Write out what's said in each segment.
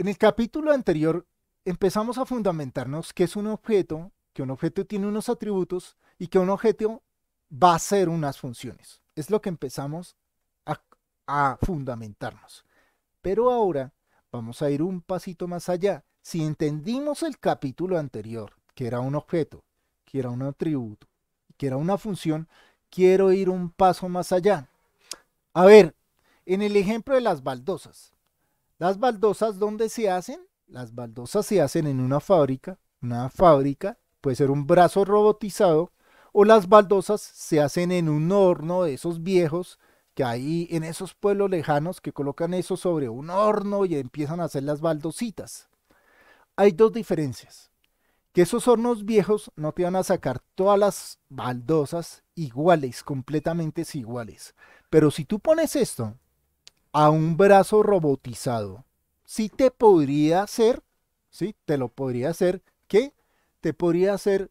En el capítulo anterior empezamos a fundamentarnos qué es un objeto, que un objeto tiene unos atributos y que un objeto va a hacer unas funciones. Es lo que empezamos a, a fundamentarnos. Pero ahora vamos a ir un pasito más allá. Si entendimos el capítulo anterior, que era un objeto, que era un atributo, que era una función, quiero ir un paso más allá. A ver, en el ejemplo de las baldosas. Las baldosas, ¿dónde se hacen? Las baldosas se hacen en una fábrica. Una fábrica puede ser un brazo robotizado o las baldosas se hacen en un horno de esos viejos que hay en esos pueblos lejanos que colocan eso sobre un horno y empiezan a hacer las baldositas. Hay dos diferencias. Que esos hornos viejos no te van a sacar todas las baldosas iguales, completamente iguales. Pero si tú pones esto a un brazo robotizado, sí te podría hacer, sí, te lo podría hacer, ¿qué? Te podría hacer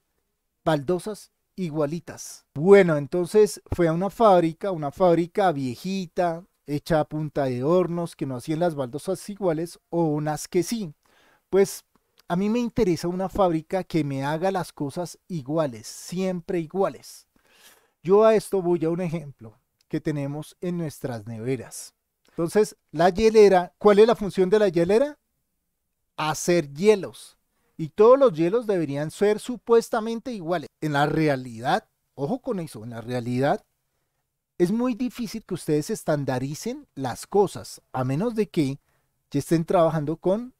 baldosas igualitas. Bueno, entonces fue a una fábrica, una fábrica viejita, hecha a punta de hornos, que no hacían las baldosas iguales, o unas que sí. Pues a mí me interesa una fábrica que me haga las cosas iguales, siempre iguales. Yo a esto voy a un ejemplo que tenemos en nuestras neveras. Entonces, la hielera, ¿cuál es la función de la hielera? Hacer hielos y todos los hielos deberían ser supuestamente iguales. En la realidad, ojo con eso, en la realidad es muy difícil que ustedes estandaricen las cosas, a menos de que ya estén trabajando con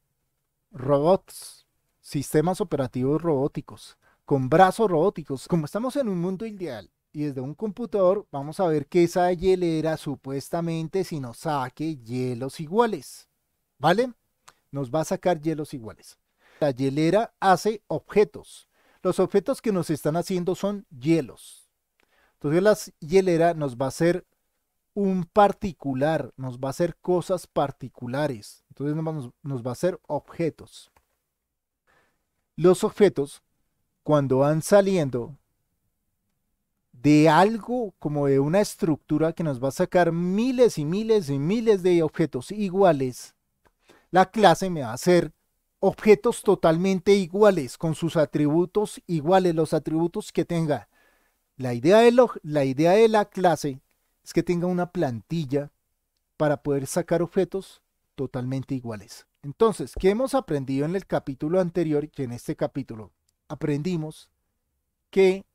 robots, sistemas operativos robóticos, con brazos robóticos. Como estamos en un mundo ideal y desde un computador, vamos a ver que esa hielera supuestamente si nos saque hielos iguales, ¿vale? Nos va a sacar hielos iguales. La hielera hace objetos. Los objetos que nos están haciendo son hielos. Entonces la hielera nos va a hacer un particular, nos va a hacer cosas particulares. Entonces nos, va a hacer objetos. Los objetos, cuando van saliendo de algo como de una estructura que nos va a sacar miles y miles y miles de objetos iguales, la clase me va a hacer objetos totalmente iguales, con sus atributos iguales, los atributos que tenga. La idea de, la, idea de la clase es que tenga una plantilla para poder sacar objetos totalmente iguales. Entonces, ¿qué hemos aprendido en el capítulo anterior y en este capítulo? Aprendimos que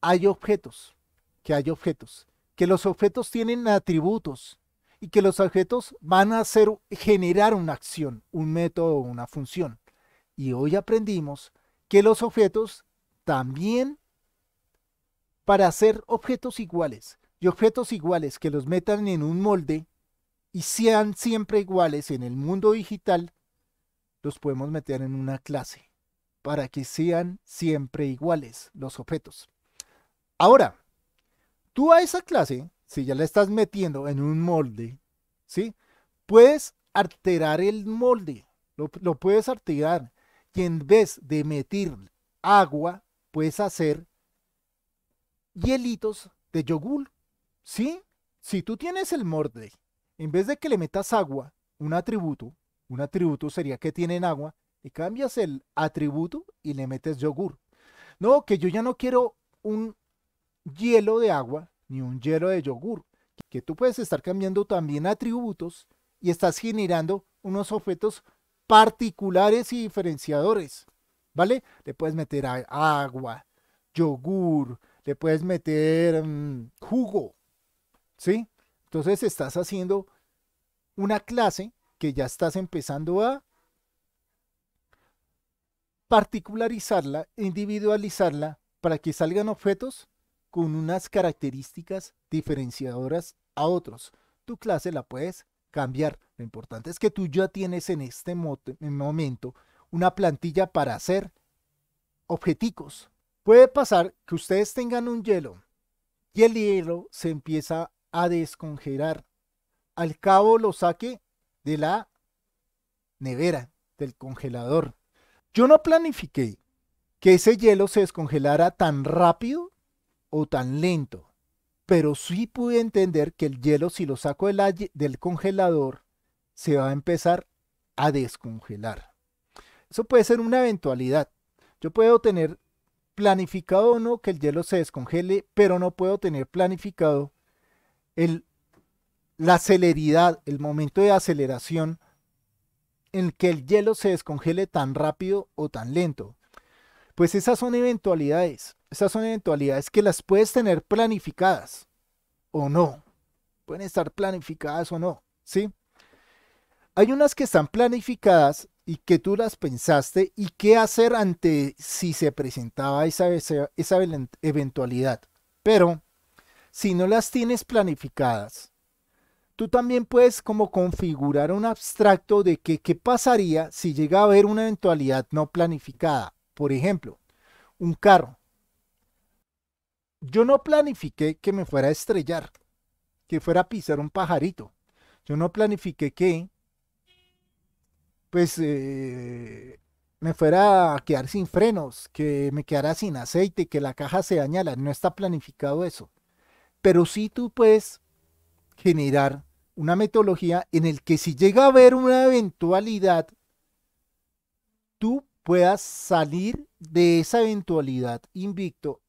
hay objetos, que hay objetos, que los objetos tienen atributos, y que los objetos van a hacer, generar una acción, un método una función. Y hoy aprendimos que los objetos también para hacer objetos iguales y objetos iguales que los metan en un molde y sean siempre iguales en el mundo digital, los podemos meter en una clase para que sean siempre iguales los objetos. Ahora, tú a esa clase si ya la estás metiendo en un molde, ¿sí? Puedes alterar el molde, lo, puedes alterar. Y en vez de meter agua, puedes hacer hielitos de yogur, ¿sí? Si tú tienes el molde, en vez de que le metas agua, un atributo, un atributo sería que tienen agua, y cambias el atributo y le metes yogur. No, que yo ya no quiero un hielo de agua, ni un hielo de yogur, que tú puedes estar cambiando también atributos y estás generando unos objetos particulares y diferenciadores, ¿vale? Le puedes meter agua, yogur, le puedes meter mm, jugo, ¿sí? Entonces estás haciendo una clase que ya estás empezando a particularizarla, individualizarla para que salgan objetos con unas características diferenciadoras a otros. Tu clase la puedes cambiar. Lo importante es que tú ya tienes en este momento una plantilla para hacer objeticos. Puede pasar que ustedes tengan un hielo y el hielo se empieza a descongelar. Al cabo lo saque de la nevera, del congelador. Yo no planifiqué que ese hielo se descongelara tan rápido o tan lento, pero sí pude entender que el hielo si lo saco del, del congelador se va a empezar a descongelar. Eso puede ser una eventualidad. Yo puedo tener planificado o no que el hielo se descongele, pero no puedo tener planificado la celeridad, el momento de aceleración en que el hielo se descongele tan rápido o tan lento. Pues esas son eventualidades. Esas son eventualidades que las puedes tener planificadas o no. Pueden estar planificadas o no, ¿sí? Hay unas que están planificadas y que tú las pensaste y qué hacer ante si se presentaba esa, esa, eventualidad. Pero si no las tienes planificadas, tú también puedes como configurar un abstracto de que qué pasaría si llega a haber una eventualidad no planificada. Por ejemplo, un carro. Yo no planifiqué que me fuera a estrellar, que fuera a pisar un pajarito. Yo no planifiqué que, pues, eh, me fuera a quedar sin frenos, que me quedara sin aceite, que la caja se dañara. No está planificado eso. Pero sí tú puedes generar una metodología en el que si llega a haber una eventualidad, tú puedas salir de esa eventualidad invicto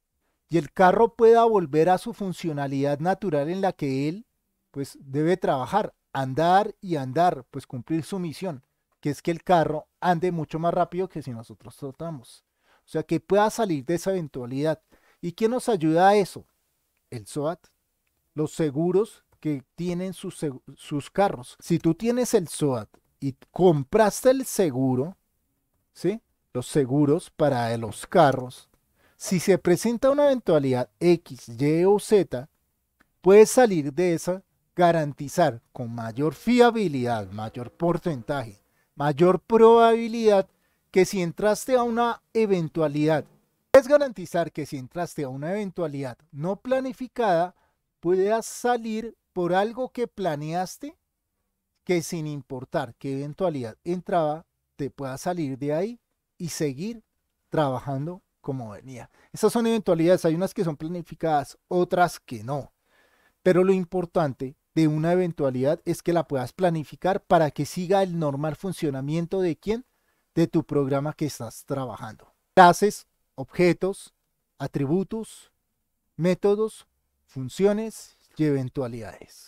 y el carro pueda volver a su funcionalidad natural en la que él pues debe trabajar, andar y andar, pues cumplir su misión, que es que el carro ande mucho más rápido que si nosotros tratamos. O sea, que pueda salir de esa eventualidad. ¿Y quién nos ayuda a eso? El SOAT, los seguros que tienen sus, sus carros. Si tú tienes el SOAT y compraste el seguro, ¿sí? Los seguros para los carros. Si se presenta una eventualidad X, Y o Z, puedes salir de esa, garantizar con mayor fiabilidad, mayor porcentaje, mayor probabilidad que si entraste a una eventualidad, puedes garantizar que si entraste a una eventualidad no planificada, puedas salir por algo que planeaste que sin importar qué eventualidad entraba, te pueda salir de ahí y seguir trabajando como venía. Esas son eventualidades, hay unas que son planificadas, otras que no. Pero lo importante de una eventualidad es que la puedas planificar para que siga el normal funcionamiento de quién? De tu programa que estás trabajando. Clases, objetos, atributos, métodos, funciones y eventualidades.